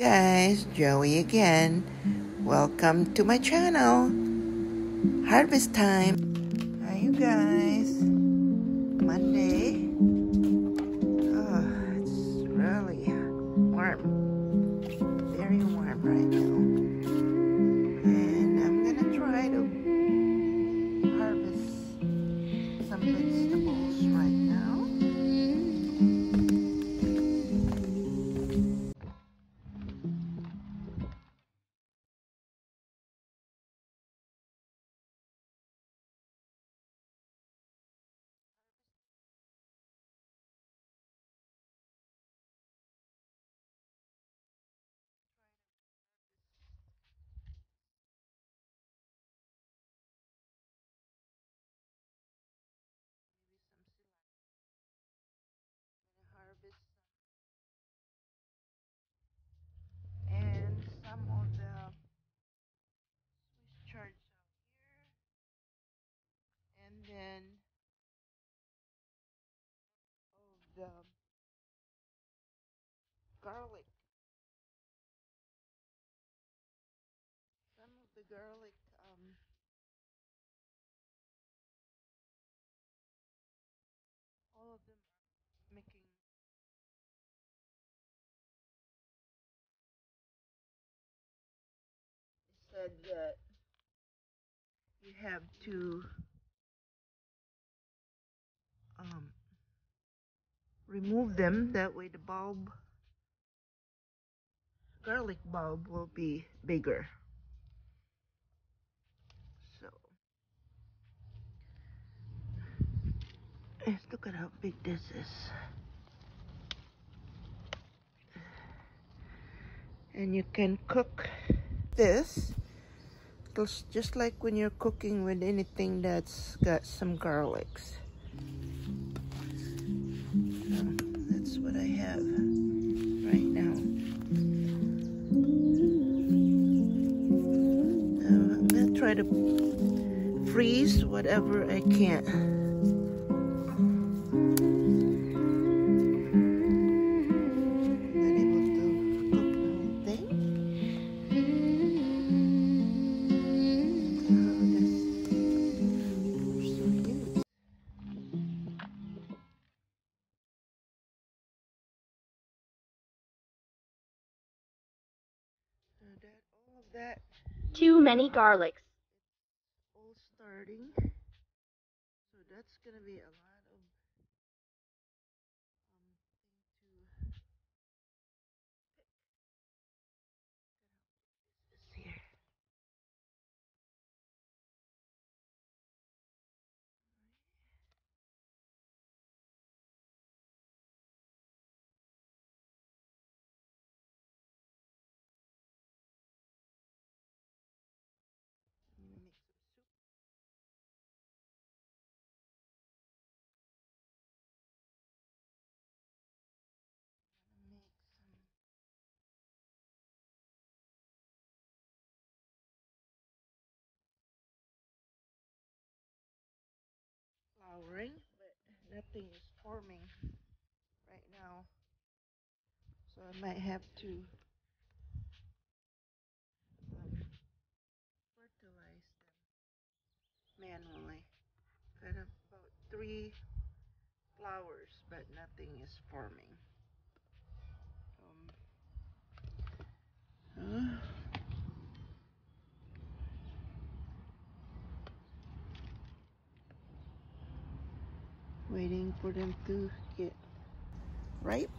guys joey again. Welcome to my channel. Harvest time. Hi you guys. Monday then of the garlic. Some of the garlic um all of them are making said that you have to um, remove them that way the bulb garlic bulb will be bigger. So look at how big this is. And you can cook this just like when you're cooking with anything that's got some garlics right now. Now I'm gonna try to freeze whatever I can many garlics. All starting. So that's gonna be a lot nothing is forming right now. So I might have to um, fertilize them manually. Got about three flowers, but nothing is forming. Waiting for them to get ripe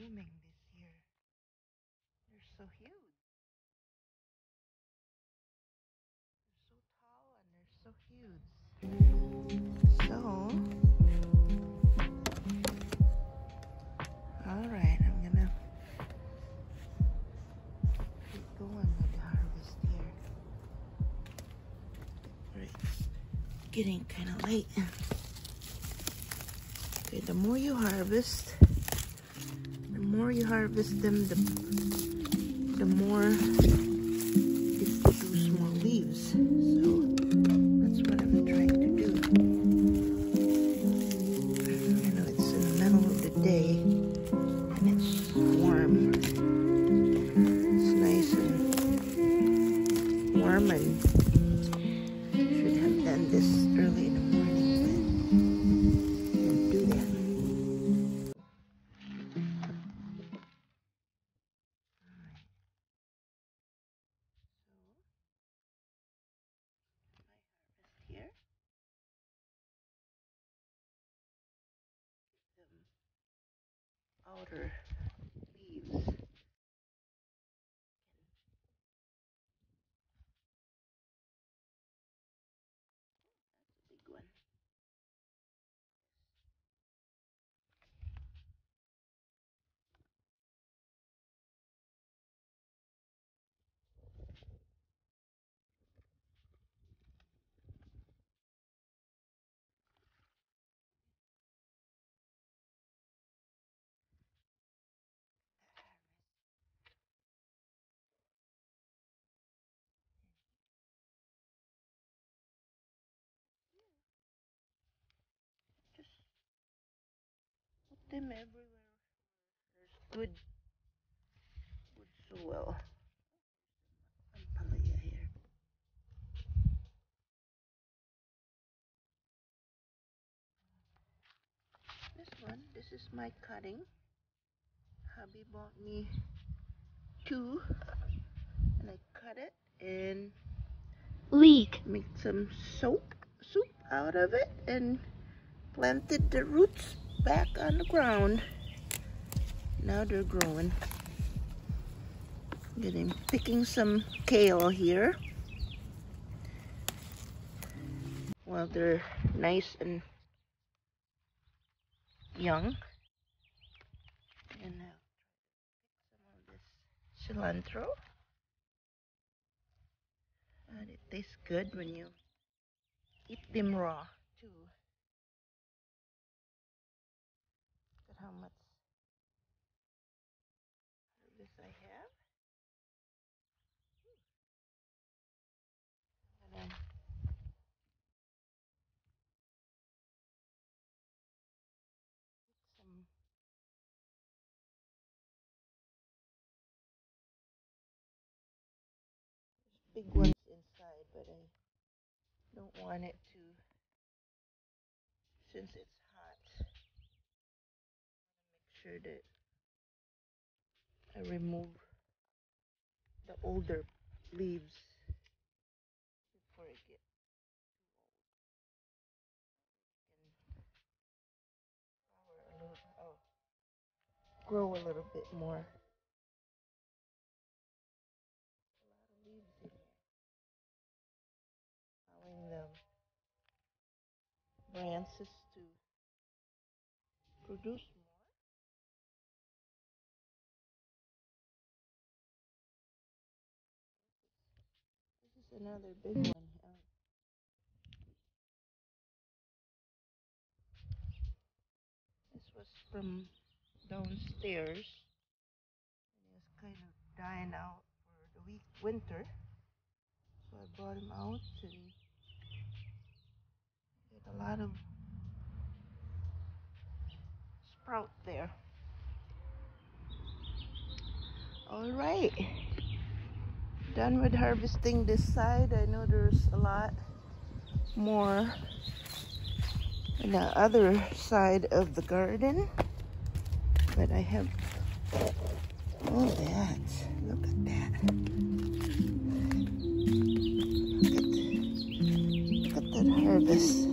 blooming this year. They're so huge. They're so tall and they're so huge. So, all right, I'm gonna keep going with the harvest here. Right, getting kind of late. Okay, the more you harvest, more you harvest them, the the more it produce more leaves. So that's what I'm trying to do. I know it's in the middle of the day and it's warm. It's nice and warm and should have done this early Some them everywhere. There's good, good soil. This one, this is my cutting. Hubby bought me two, and I cut it and Leek. make some soap soup out of it and planted the roots back on the ground. Now they're growing. Getting picking some kale here. Well, they're nice and young. And some of this cilantro. And it tastes good when you eat them raw too. Look at how much harvest I have. I'm gonna put some there's big ones inside, but I don't want it to since it's hot. Make sure that I remove the older leaves before it gets grow a little, oh, grow a little bit more. A lot of leaves in here. Allowing the branches to produce more. This is another big one. This was from downstairs. And was kind of dying out for the week winter. So I brought him out and a lot of sprout there. All right. Done with harvesting this side. I know there's a lot more on the other side of the garden. But I have all that. Look at that. Look at, look at that harvest.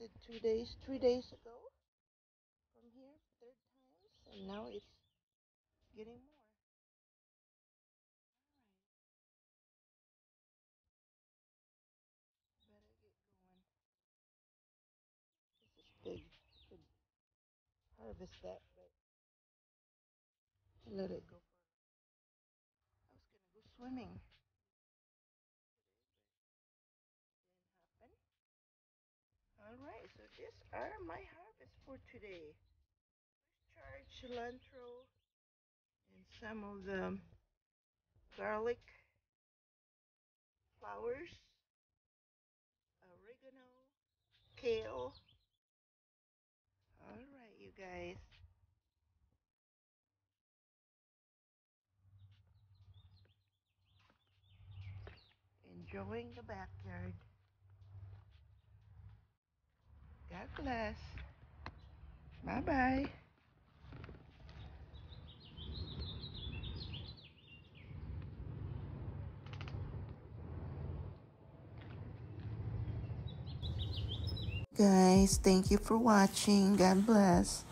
Harvested two days, three days ago from here, third times, and now it's getting more. Better get going. This is big. Could harvest that, but let it go. I was gonna go swimming. Are my harvest for today. Swiss chard cilantro and some of the garlic flowers, oregano, kale. Alright, you guys. Enjoying the backyard. God bless. Bye bye. Guys, thank you for watching. God bless.